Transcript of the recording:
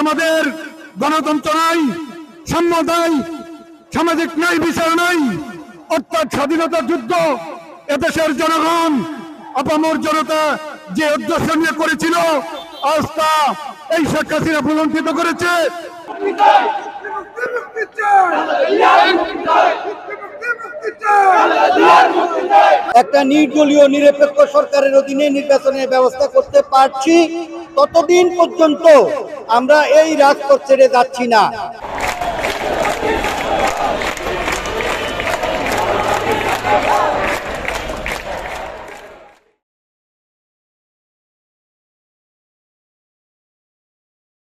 আমাদের গণতন্ত্র নাই, সাম্য নাই, সামাজিক ন্যায় বিচার নাই, অর্থাৎ স্বাধীনতা যুদ্ধ এদেশের জনগণ, আপামর জনতা যে উদ্দেশ্য নিয়ে করেছিল, আজ তা এই শেখ হাসিনা করেছে। একটা নির্দলীয়, নিরপেক্ষ সরকারের অধীনে নির্বাচনের ব্যবস্থা করতে পারছি, ততদিন পর্যন্ত আমরা এই রাজপথ ছেড়ে যাচ্ছি না।